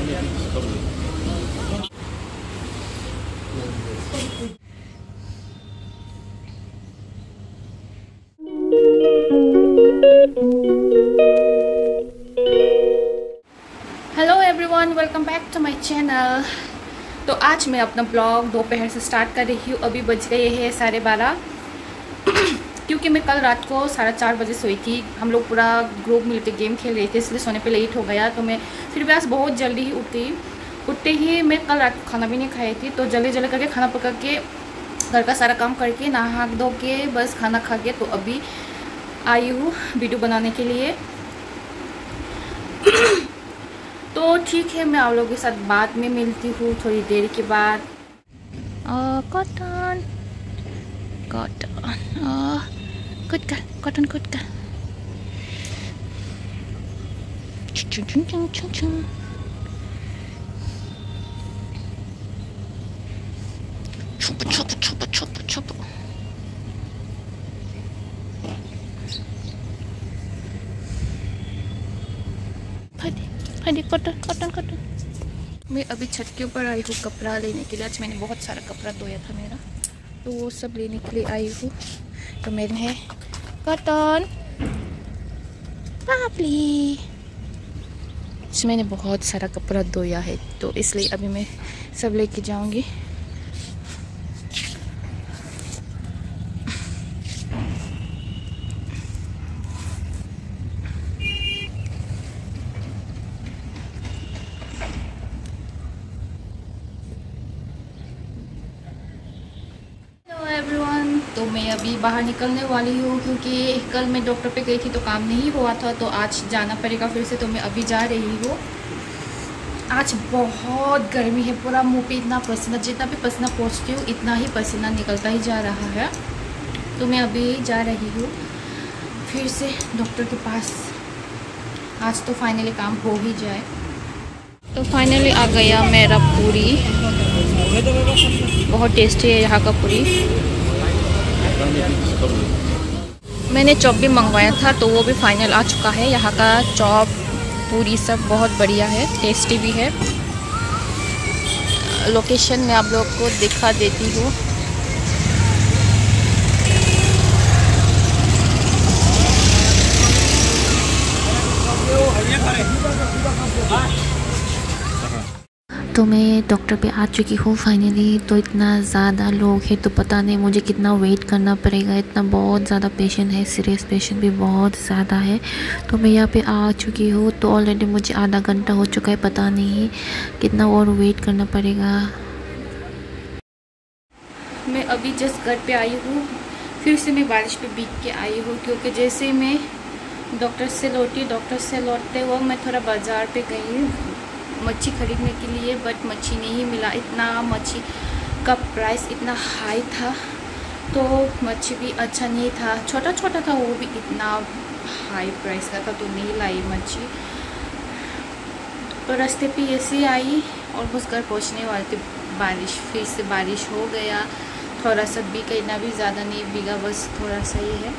Hello everyone welcome back to my channel तो आज मैं अपना ब्लॉग दोपहर से स्टार्ट कर रही हूँ। अभी बज गए हैं साढ़े बारह। क्योंकि मैं कल रात को साढ़े चार बजे सोई थी। हम लोग पूरा ग्रुप मिलकर गेम खेल रहे थे, इसलिए सोने पे लेट हो गया। तो मैं फिर भी आज बहुत जल्दी ही उठी। उठते ही मैं कल रात को खाना भी नहीं खाई थी तो जल्दी जल्दी करके खाना पका के घर का सारा काम करके नहा धो के बस खाना खा के तो अभी आई हूँ वीडियो बनाने के लिए। तो ठीक है, मैं आप लोगों के साथ बाद में मिलती हूँ थोड़ी देर के बाद। कॉटन कॉटन कुट कर कॉटन कुट कर chung chung chung chung chung chupa chupa chupa chupa chupa फटे फटे कॉटन कॉटन कॉटन मैं अभी छत के ऊपर आई हूँ कपड़ा लेने के लिए। आज मैंने बहुत सारा कपड़ा धोया था मेरा। तो वो सब लेने के लिए आई हूँ। तो मैंने कॉटन इसमें मैंने बहुत सारा कपड़ा धोया है तो इसलिए अभी मैं सब लेके जाऊँगी हेलो एवरीवन तो मैं अभी बाहर निकलने वाली हूँ क्योंकि कल मैं डॉक्टर पे गई थी तो काम नहीं हुआ था तो आज जाना पड़ेगा फिर से तो मैं अभी जा रही हूँ। आज बहुत गर्मी है, पूरा मुँह पे इतना पसीना, जितना भी पसीना पहुँचती हूँ, इतना ही पसीना निकलता ही जा रहा है। तो मैं अभी जा रही हूँ, फिर से डॉक्टर के पास। आज तो फाइनली काम हो ही जाए। तो फाइनली आ गया मेरा पूरी। बहुत टेस्टी है यहाँ का पूरी। मैंने चॉप भी मंगवाया था तो वो भी फाइनल आ चुका है। यहाँ का चॉप, पूरी सब बहुत बढ़िया है टेस्टी भी है। लोकेशन मैं आप लोग को दिखा देती हूँ। तो मैं डॉक्टर पे आ चुकी हूँ फाइनली तो इतना ज़्यादा लोग हैं तो पता नहीं मुझे कितना वेट करना पड़ेगा। इतना बहुत ज़्यादा पेशेंट है सीरियस पेशेंट भी बहुत ज़्यादा है। तो मैं यहाँ पे आ चुकी हूँ तो ऑलरेडी मुझे आधा घंटा हो चुका है, पता नहीं कितना और वेट करना पड़ेगा। मैं अभी जस्ट घर पर आई हूँ, फिर से मैं बारिश पर बीत के आई हूँ, क्योंकि जैसे मैं डॉक्टर से लौटी डॉक्टर से लौटते हुए मैं थोड़ा बाज़ार पे गई मच्छी खरीदने के लिए बट मच्छी नहीं मिला। इतना मच्छी का प्राइस इतना हाई था तो मच्छी भी अच्छा नहीं था। छोटा छोटा था, वो भी इतना हाई प्राइस का था तो नहीं लाई मच्छी। तो रास्ते पे ऐसे आई और बस घर पहुँचने वाले थे। बारिश, फिर से बारिश हो गया। थोड़ा सा भीगा इतना भी ज़्यादा नहीं, भीगा बस थोड़ा सा ही है।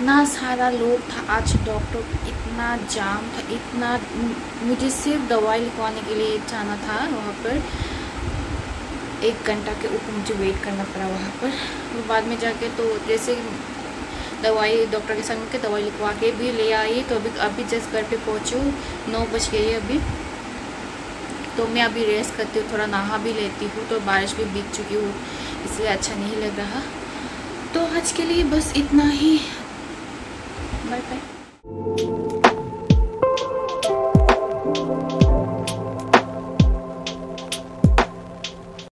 इतना सारा लोग था, आज डॉक्टर इतना जाम था, इतना मुझे सिर्फ़ दवाई लिखवाने के लिए जाना था वहाँ पर। एक घंटा के ऊपर मुझे वेट करना पड़ा वहाँ पर। और बाद में जाके तो जैसे दवाई डॉक्टर के संग के दवाई लिखवा के भी ले आई तो अभी अभी जस्ट घर पे पहुँची हूँ, नौ बज गई अभी। तो मैं अभी रेस्ट करती हूँ, थोड़ा नहा भी लेती हूँ तो बारिश भी बीत चुकी हूँ, इसलिए अच्छा नहीं लग रहा। तो आज के लिए बस इतना ही। bye bye.